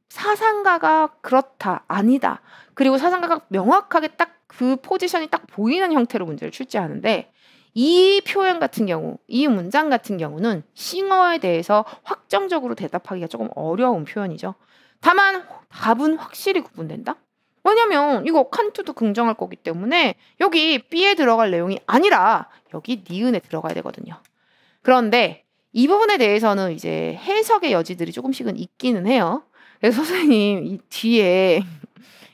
사상가가 그렇다, 아니다. 그리고 사상가가 명확하게 딱 그 포지션이 딱 보이는 형태로 문제를 출제하는데 이 표현 같은 경우, 이 문장 같은 경우는 싱어에 대해서 확정적으로 대답하기가 조금 어려운 표현이죠. 다만 답은 확실히 구분된다. 왜냐면 이거 칸트도 긍정할 거기 때문에 여기 B에 들어갈 내용이 아니라 여기 니은에 들어가야 되거든요. 그런데 이 부분에 대해서는 이제 해석의 여지들이 조금씩은 있기는 해요. 그래서 선생님 이 뒤에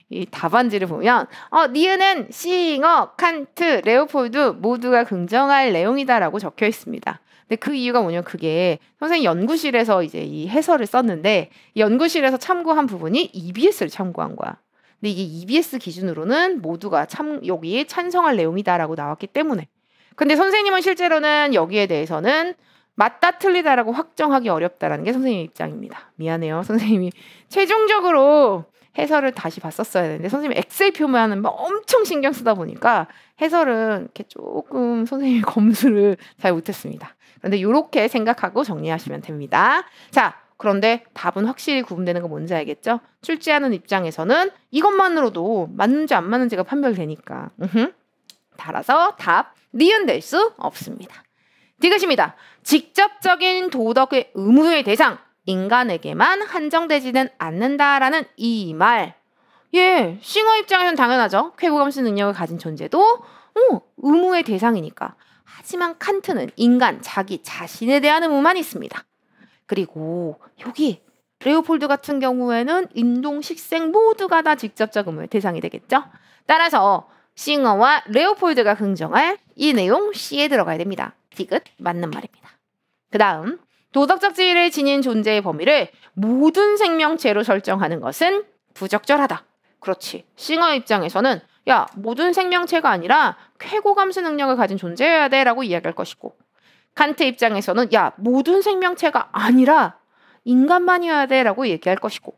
이 답안지를 보면 어 니은은 싱어, 칸트, 레오폴드 모두가 긍정할 내용이다라고 적혀 있습니다. 근데 그 이유가 뭐냐면 그게 선생님 연구실에서 이제 이 해설을 썼는데 연구실에서 참고한 부분이 EBS를 참고한 거야. 근데 이게 EBS 기준으로는 모두가 참 여기에 찬성할 내용이다라고 나왔기 때문에. 근데 선생님은 실제로는 여기에 대해서는 맞다 틀리다라고 확정하기 어렵다라는 게 선생님 입장입니다. 미안해요. 선생님이 최종적으로 해설을 다시 봤었어야 되는데 선생님 엑셀 표면은 엄청 신경 쓰다 보니까 해설은 이렇게 조금 선생님이 검수를 잘 못했습니다. 그런데 이렇게 생각하고 정리하시면 됩니다. 자, 그런데 답은 확실히 구분되는 거 뭔지 알겠죠? 출제하는 입장에서는 이것만으로도 맞는지 안 맞는지가 판별되니까. 으흠. 따라서 답 니은 될 수 없습니다. 디귿입니다. 직접적인 도덕의 의무의 대상 인간에게만 한정되지는 않는다라는 이 말. 예, 싱어 입장에서는 당연하죠. 쾌고감수 능력을 가진 존재도 어, 의무의 대상이니까. 하지만 칸트는 인간 자기 자신에 대한 의무만 있습니다. 그리고 여기 레오폴드 같은 경우에는 인동, 식생 모두가 다 직접적 의무의 대상이 되겠죠. 따라서 싱어와 레오폴드가 긍정할 이 내용 C에 들어가야 됩니다. 디귿 맞는 말입니다. 그 다음 도덕적 지위를 지닌 존재의 범위를 모든 생명체로 설정하는 것은 부적절하다. 그렇지. 싱어 입장에서는 야 모든 생명체가 아니라 쾌고 감수 능력을 가진 존재여야 돼라고 이야기할 것이고 칸트 입장에서는 야 모든 생명체가 아니라 인간만이어야 돼라고 얘기할 것이고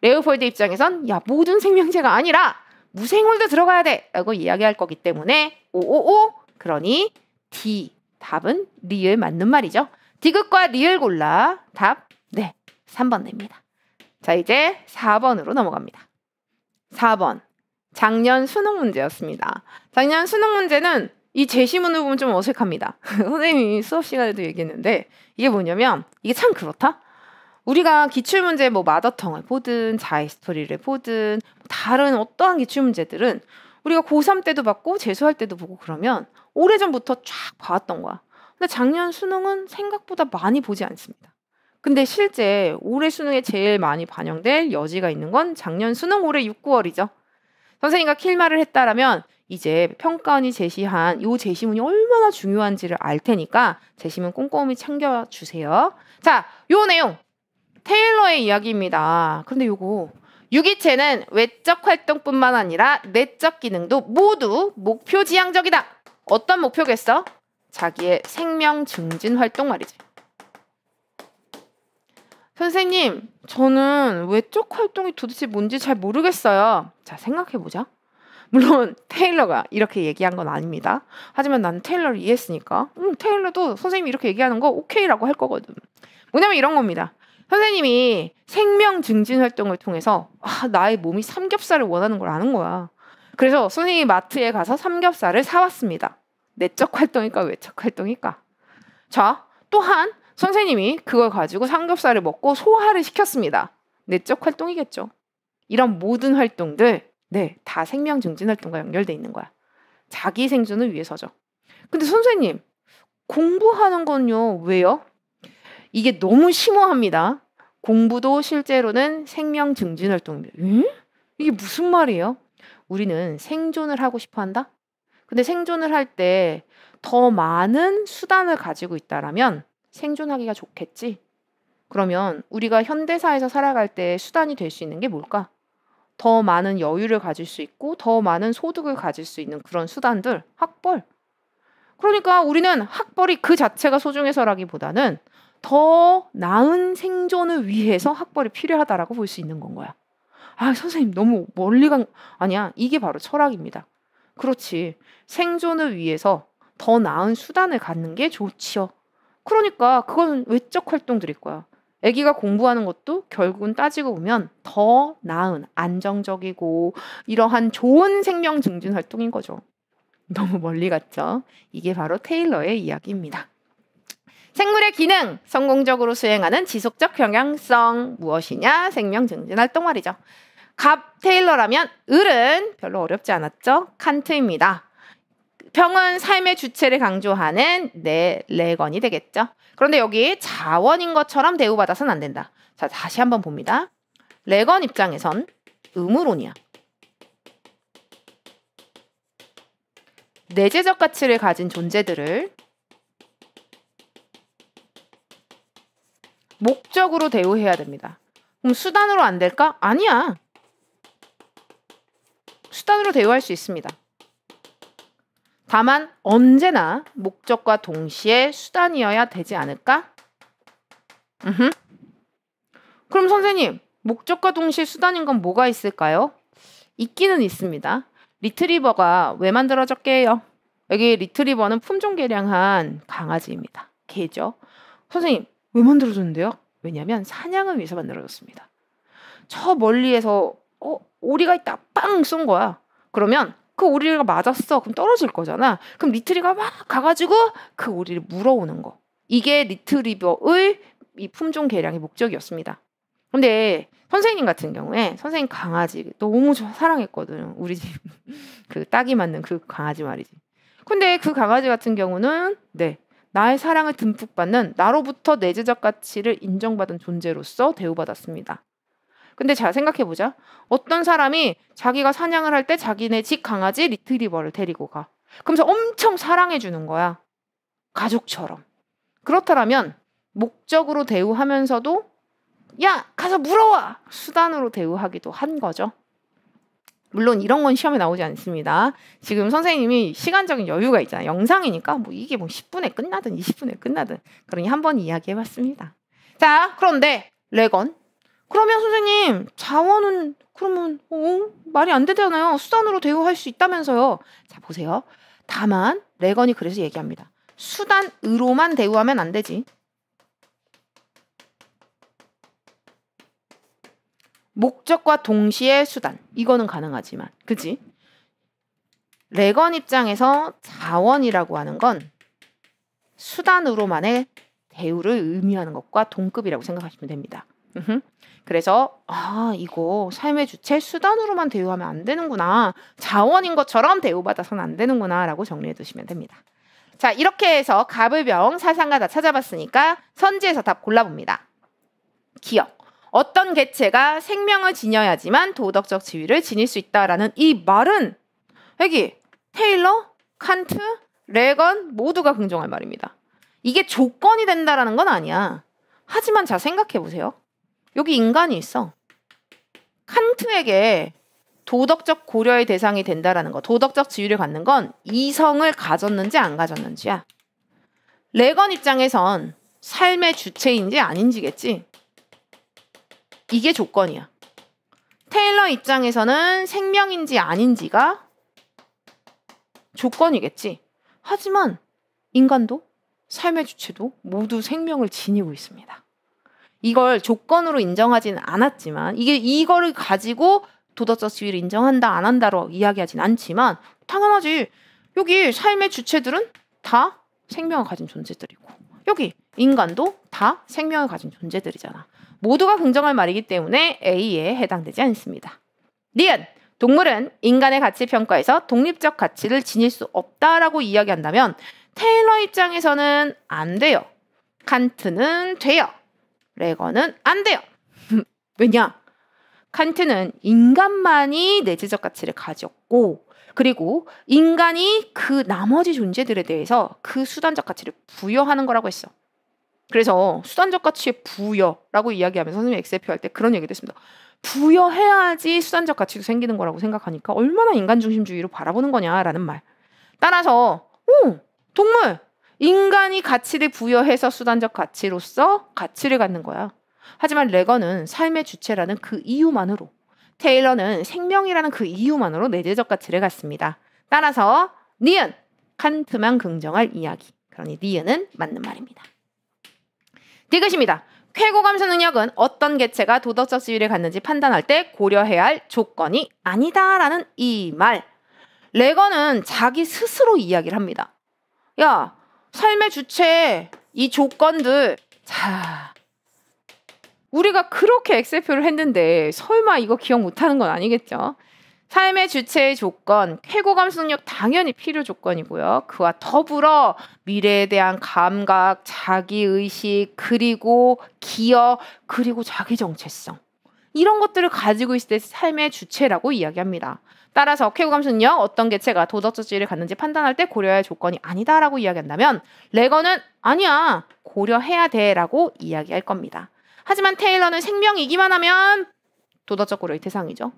레오폴드 입장에선 야 모든 생명체가 아니라 무생물도 들어가야 돼라고 이야기할 거기 때문에 오오오 그러니 D 답은 리을 맞는 말이죠. 디귿과 리을 골라 답 네, 3번 됩니다. 자, 이제 4번으로 넘어갑니다. 4번. 작년 수능 문제였습니다. 작년 수능 문제는 이 제시문을 보면 좀 어색합니다. 선생님이 수업 시간에도 얘기했는데 이게 뭐냐면 이게 참 그렇다. 우리가 기출문제 뭐 마더텅을 보든 자이스토리를 보든 다른 어떠한 기출문제들은 우리가 고3 때도 봤고 재수할 때도 보고 그러면 오래전부터 쫙 봐왔던 거야. 근데 작년 수능은 생각보다 많이 보지 않습니다. 근데 실제 올해 수능에 제일 많이 반영될 여지가 있는 건 작년 수능 올해 6, 9월이죠. 선생님과 킬말을 했다라면 이제 평가원이 제시한 요 제시문이 얼마나 중요한지를 알 테니까 제시문 꼼꼼히 챙겨주세요. 자, 요 내용 테일러의 이야기입니다. 근데 요거 유기체는 외적 활동뿐만 아니라 내적 기능도 모두 목표 지향적이다. 어떤 목표겠어? 자기의 생명 증진 활동 말이지. 선생님, 저는 외적 활동이 도대체 뭔지 잘 모르겠어요. 자, 생각해보자. 물론 테일러가 이렇게 얘기한 건 아닙니다. 하지만 난 테일러를 이해했으니까 음, 테일러도 선생님이 이렇게 얘기하는 거 오케이라고 할 거거든. 뭐냐면 이런 겁니다. 선생님이 생명 증진 활동을 통해서 아, 나의 몸이 삼겹살을 원하는 걸 아는 거야. 그래서 선생님이 마트에 가서 삼겹살을 사왔습니다. 내적 활동일까 외적 활동일까? 자, 또한 선생님이 그걸 가지고 삼겹살을 먹고 소화를 시켰습니다. 내적 활동이겠죠. 이런 모든 활동들, 네, 다 생명 증진 활동과 연결돼 있는 거야. 자기 생존을 위해서죠. 근데 선생님, 공부하는 건요, 왜요? 이게 너무 심오합니다. 공부도 실제로는 생명 증진 활동입니다. 에? 이게 무슨 말이에요? 우리는 생존을 하고 싶어 한다? 근데 생존을 할 때 더 많은 수단을 가지고 있다라면 생존하기가 좋겠지. 그러면 우리가 현대사에서 살아갈 때 수단이 될 수 있는 게 뭘까? 더 많은 여유를 가질 수 있고 더 많은 소득을 가질 수 있는 그런 수단들, 학벌. 그러니까 우리는 학벌이 그 자체가 소중해서라기보다는 더 나은 생존을 위해서 학벌이 필요하다라고 볼 수 있는 건 거야. 아, 선생님 너무 멀리 간 아니야. 이게 바로 철학입니다. 그렇지. 생존을 위해서 더 나은 수단을 갖는 게 좋지요. 그러니까 그건 외적 활동들일 거야. 아기가 공부하는 것도 결국은 따지고 보면 더 나은 안정적이고 이러한 좋은 생명 증진 활동인 거죠. 너무 멀리 갔죠. 이게 바로 테일러의 이야기입니다. 생물의 기능 성공적으로 수행하는 지속적 경향성 무엇이냐? 생명 증진 활동 말이죠. 갑 테일러라면 을은 별로 어렵지 않았죠. 칸트입니다. 평은 삶의 주체를 강조하는 네 레건이 되겠죠. 그런데 여기 자원인 것처럼 대우받아서는 안 된다. 자, 다시 한번 봅니다. 레건 입장에선 의무론이야. 내재적 가치를 가진 존재들을 목적으로 대우해야 됩니다. 그럼 수단으로 안 될까? 아니야. 수단으로 대우할 수 있습니다. 다만 언제나 목적과 동시에 수단이어야 되지 않을까? 으흠. 그럼 선생님, 목적과 동시에 수단인 건 뭐가 있을까요? 있기는 있습니다. 리트리버가 왜 만들어졌게요? 여기 리트리버는 품종 개량한 강아지입니다. 개죠. 선생님, 왜 만들어졌는데요? 왜냐하면 사냥을 위해서 만들어졌습니다. 저 멀리에서 어, 오리가 있다 빵 쏜 거야. 그러면 그 오리가 맞았어. 그럼 떨어질 거잖아. 그럼 리트리가 막 가가지고 그 오리를 물어오는 거. 이게 리트리버의 이 품종 개량의 목적이었습니다. 근데 선생님 같은 경우에 선생님 강아지 너무 사랑했거든요. 우리 집 그 딱이 맞는 그 강아지 말이지. 근데 그 강아지 같은 경우는 네 나의 사랑을 듬뿍 받는 나로부터 내재적 가치를 인정받은 존재로서 대우받았습니다. 근데 잘 생각해 보자. 어떤 사람이 자기가 사냥을 할 때 자기네 집 강아지 리트리버를 데리고 가. 그러면서 엄청 사랑해 주는 거야. 가족처럼. 그렇다면 목적으로 대우하면서도 야 가서 물어와 수단으로 대우하기도 한 거죠. 물론 이런 건 시험에 나오지 않습니다. 지금 선생님이 시간적인 여유가 있잖아요. 영상이니까 뭐 이게 뭐 10분에 끝나든 20분에 끝나든 그러니 한번 이야기해 봤습니다. 자, 그런데 레건 그러면 선생님 자원은 그러면 어? 말이 안 되잖아요. 수단으로 대우할 수 있다면서요. 자, 보세요. 다만 레건이 그래서 얘기합니다. 수단으로만 대우하면 안 되지. 목적과 동시에 수단. 이거는 가능하지만. 그지? 레건 입장에서 자원이라고 하는 건 수단으로만의 대우를 의미하는 것과 동급이라고 생각하시면 됩니다. 그래서 아 이거 삶의 주체 수단으로만 대우하면 안 되는구나 자원인 것처럼 대우받아서는 안 되는구나라고 정리해 두시면 됩니다. 자 이렇게 해서 갑을병 사상가 다 찾아봤으니까 선지에서 답 골라봅니다. 기억 어떤 개체가 생명을 지녀야지만 도덕적 지위를 지닐 수 있다라는 이 말은 여기 테일러, 칸트, 레건 모두가 긍정할 말입니다. 이게 조건이 된다라는 건 아니야. 하지만 자 생각해 보세요. 여기 인간이 있어. 칸트에게 도덕적 고려의 대상이 된다라는 거, 도덕적 지위를 갖는 건 이성을 가졌는지 안 가졌는지야. 레건 입장에선 삶의 주체인지 아닌지겠지. 이게 조건이야. 테일러 입장에서는 생명인지 아닌지가 조건이겠지. 하지만 인간도 삶의 주체도 모두 생명을 지니고 있습니다. 이걸 조건으로 인정하지는 않았지만 이게 이거를 가지고 도덕적 지위를 인정한다 안 한다로 이야기하진 않지만 당연하지. 여기 삶의 주체들은 다 생명을 가진 존재들이고 여기 인간도 다 생명을 가진 존재들이잖아. 모두가 긍정할 말이기 때문에 A에 해당되지 않습니다. 니은 동물은 인간의 가치 평가에서 독립적 가치를 지닐 수 없다라고 이야기한다면 테일러 입장에서는 안 돼요. 칸트는 돼요. 레거는 안 돼요. 왜냐? 칸트는 인간만이 내재적 가치를 가졌고 그리고 인간이 그 나머지 존재들에 대해서 그 수단적 가치를 부여하는 거라고 했어. 그래서 수단적 가치의 부여라고 이야기하면서 선생님이 엑셀표 할 때 그런 얘기도 했습니다. 부여해야지 수단적 가치도 생기는 거라고 생각하니까 얼마나 인간 중심주의로 바라보는 거냐라는 말. 따라서 오 동물 인간이 가치를 부여해서 수단적 가치로서 가치를 갖는 거야. 하지만 레거는 삶의 주체라는 그 이유만으로 테일러는 생명이라는 그 이유만으로 내재적 가치를 갖습니다. 따라서 니은 칸트만 긍정할 이야기. 그러니 니은은 맞는 말입니다. 디귿입니다. 쾌고 감수 능력은 어떤 개체가 도덕적 지위를 갖는지 판단할 때 고려해야 할 조건이 아니다라는 이 말. 레거는 자기 스스로 이야기를 합니다. 야, 삶의 주체, 이 조건들, 자, 우리가 그렇게 엑셀표를 했는데 설마 이거 기억 못하는 건 아니겠죠? 삶의 주체의 조건, 쾌고 감 수능력 당연히 필요 조건이고요. 그와 더불어 미래에 대한 감각, 자기의식, 그리고 기여, 그리고 자기 정체성. 이런 것들을 가지고 있을 때 삶의 주체라고 이야기합니다. 따라서 쾌고감 수능력 어떤 개체가 도덕적 지위를 갖는지 판단할 때 고려할 대조건이 아니다라고 이야기한다면 레거는 아니야 고려해야 돼라고 이야기할 겁니다. 하지만 테일러는 생명이기만 하면 도덕적 고려의 대상이죠.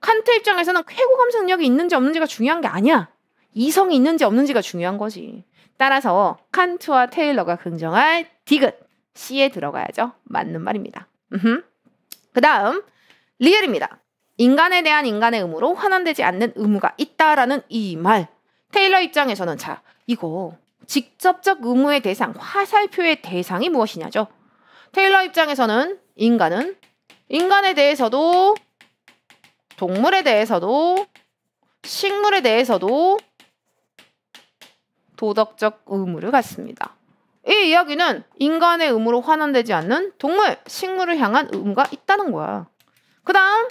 칸트 입장에서는 쾌고 감성력이 있는지 없는지가 중요한 게 아니야. 이성이 있는지 없는지가 중요한 거지. 따라서 칸트와 테일러가 긍정할 디귿 C에 들어가야죠. 맞는 말입니다. 그 다음 리얼입니다. 인간에 대한 인간의 의무로 환원되지 않는 의무가 있다라는 이 말. 테일러 입장에서는 자 이거 직접적 의무의 대상, 화살표의 대상이 무엇이냐죠. 테일러 입장에서는 인간은 인간에 대해서도 동물에 대해서도 식물에 대해서도 도덕적 의무를 갖습니다. 이 이야기는 인간의 의무로 환원되지 않는 동물, 식물을 향한 의무가 있다는 거야. 그 다음,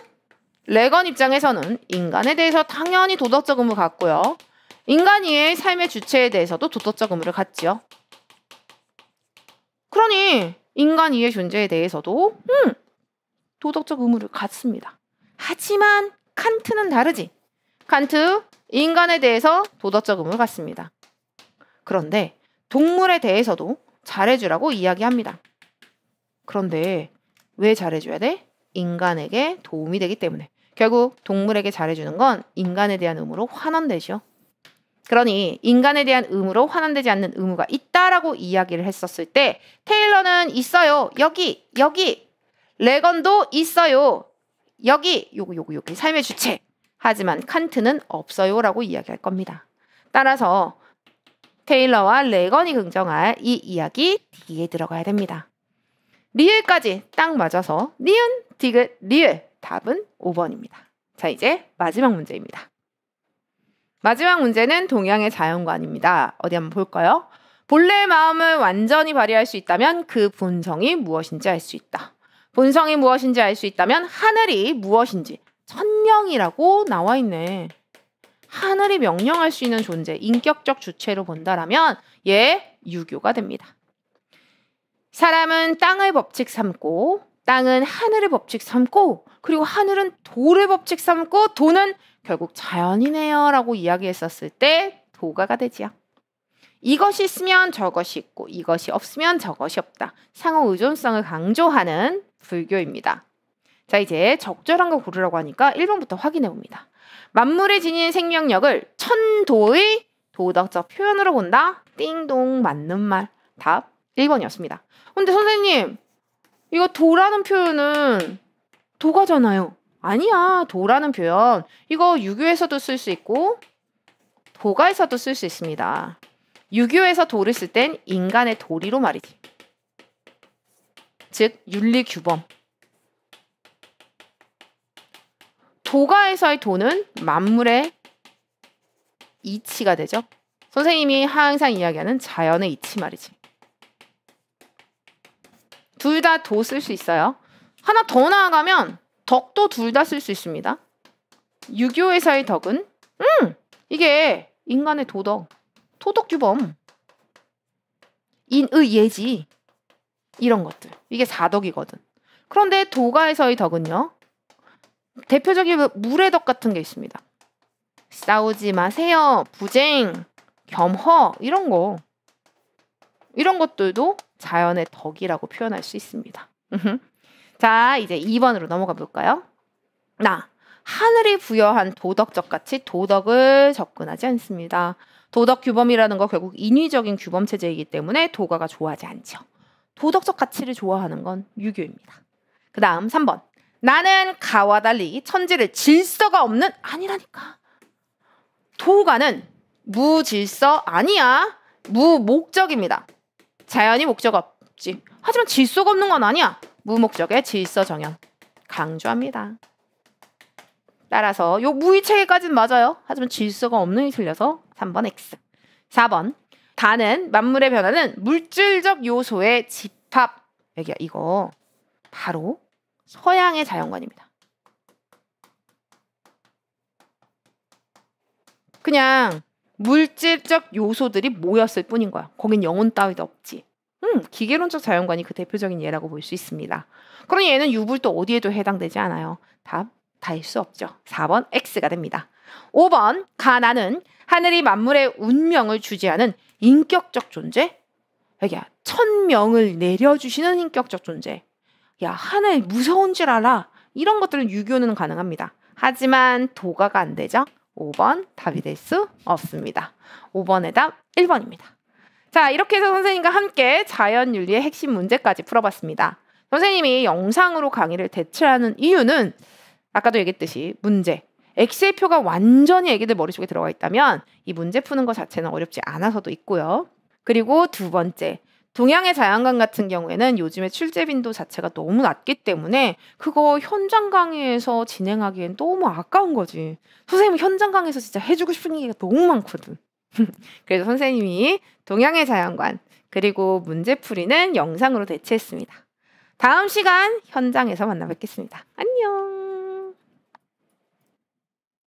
레건 입장에서는 인간에 대해서 당연히 도덕적 의무 갖고요. 인간이의 삶의 주체에 대해서도 도덕적 의무를 갖지요. 그러니 인간 이의 존재에 대해서도 음, 도덕적 의무를 갖습니다. 하지만 칸트는 다르지. 칸트 인간에 대해서 도덕적 의무를 갖습니다. 그런데 동물에 대해서도 잘해주라고 이야기합니다. 그런데 왜 잘해줘야 돼? 인간에게 도움이 되기 때문에. 결국 동물에게 잘해주는 건 인간에 대한 의무로 환원되죠. 그러니 인간에 대한 의무로 환원되지 않는 의무가 있다라고 이야기를 했었을 때 테일러는 있어요. 여기 여기 레건도 있어요. 여기 요거 요거 요거 삶의 주체. 하지만 칸트는 없어요라고 이야기할 겁니다. 따라서 테일러와 레건이 긍정할 이 이야기 D에 들어가야 됩니다. 리을까지 딱 맞아서 니은, 디귿, 리을 답은 5번입니다. 자 이제 마지막 문제입니다. 마지막 문제는 동양의 자연관입니다. 어디 한번 볼까요? 본래의 마음을 완전히 발휘할 수 있다면 그 본성이 무엇인지 알 수 있다. 본성이 무엇인지 알 수 있다면 하늘이 무엇인지 천명이라고 나와 있네. 하늘이 명령할 수 있는 존재, 인격적 주체로 본다라면 얘 유교가 됩니다. 사람은 땅의 법칙 삼고 땅은 하늘의 법칙 삼고 그리고 하늘은 돌의 법칙 삼고 도는 결국 자연이네요 라고 이야기했었을 때 도가가 되지요. 이것이 있으면 저것이 있고 이것이 없으면 저것이 없다. 상호 의존성을 강조하는 불교입니다. 자 이제 적절한 거 고르라고 하니까 1번부터 확인해 봅니다. 만물이 지닌 생명력을 천도의 도덕적 표현으로 본다. 띵동 맞는 말. 답 1번이었습니다. 근데 선생님 이거 도라는 표현은 도가잖아요. 아니야. 도라는 표현. 이거 유교에서도 쓸 수 있고 도가에서도 쓸 수 있습니다. 유교에서 도를 쓸 땐 인간의 도리로 말이지. 즉 윤리 규범. 도가에서의 도는 만물의 이치가 되죠. 선생님이 항상 이야기하는 자연의 이치 말이지. 둘 다 도 쓸 수 있어요. 하나 더 나아가면 덕도 둘 다 쓸 수 있습니다. 유교에서의 덕은 음 이게 인간의 도덕, 토덕 규범, 인의 예지. 이런 것들. 이게 사덕이거든. 그런데 도가에서의 덕은요. 대표적인 물의 덕 같은 게 있습니다. 싸우지 마세요. 부쟁, 겸허 이런 거. 이런 것들도 자연의 덕이라고 표현할 수 있습니다. 자, 이제 2번으로 넘어가 볼까요? 나 하늘이 부여한 도덕적 가치 도덕을 접근하지 않습니다. 도덕 규범이라는 거 결국 인위적인 규범 체제이기 때문에 도가가 좋아하지 않죠. 도덕적 가치를 좋아하는 건 유교입니다. 그 다음 3번. 나는 가와 달리 천지를 질서가 없는 아니라니까. 도가는 무질서 아니야. 무목적입니다. 자연이 목적 없지. 하지만 질서가 없는 건 아니야. 무목적의 질서 정연. 강조합니다. 따라서 요 무의 체계까지는 맞아요. 하지만 질서가 없는 이 틀려서 3번 X. 4번. 다는 만물의 변화는 물질적 요소의 집합. 여기야 이거 바로 서양의 자연관입니다. 그냥 물질적 요소들이 모였을 뿐인 거야. 거긴 영혼 따위도 없지. 음, 기계론적 자연관이 그 대표적인 예라고 볼 수 있습니다. 그러니 얘는 유불도 어디에도 해당되지 않아요. 답 다일 수 없죠. 4번 X가 됩니다. 5번 가나는 하늘이 만물의 운명을 주지하는 인격적 존재. 여기야 천명을 내려주시는 인격적 존재. 야 하늘 무서운 줄 알아. 이런 것들은 유교는 가능합니다. 하지만 도가가 안 되죠. 5번 답이 될 수 없습니다. 5번의 답 1번입니다. 자, 이렇게 해서 선생님과 함께 자연윤리의 핵심 문제까지 풀어봤습니다. 선생님이 영상으로 강의를 대체하는 이유는 아까도 얘기했듯이 문제, 엑셀표가 완전히 애기들 머릿속에 들어가 있다면 이 문제 푸는 것 자체는 어렵지 않아서도 있고요. 그리고 두 번째, 동양의 자연관 같은 경우에는 요즘에 출제 빈도 자체가 너무 낮기 때문에 그거 현장 강의에서 진행하기엔 너무 아까운 거지. 선생님 현장 강의에서 진짜 해주고 싶은 얘기가 너무 많거든. 그래서 선생님이 동양의 자연관 그리고 문제풀이는 영상으로 대체했습니다. 다음 시간 현장에서 만나 뵙겠습니다. 안녕.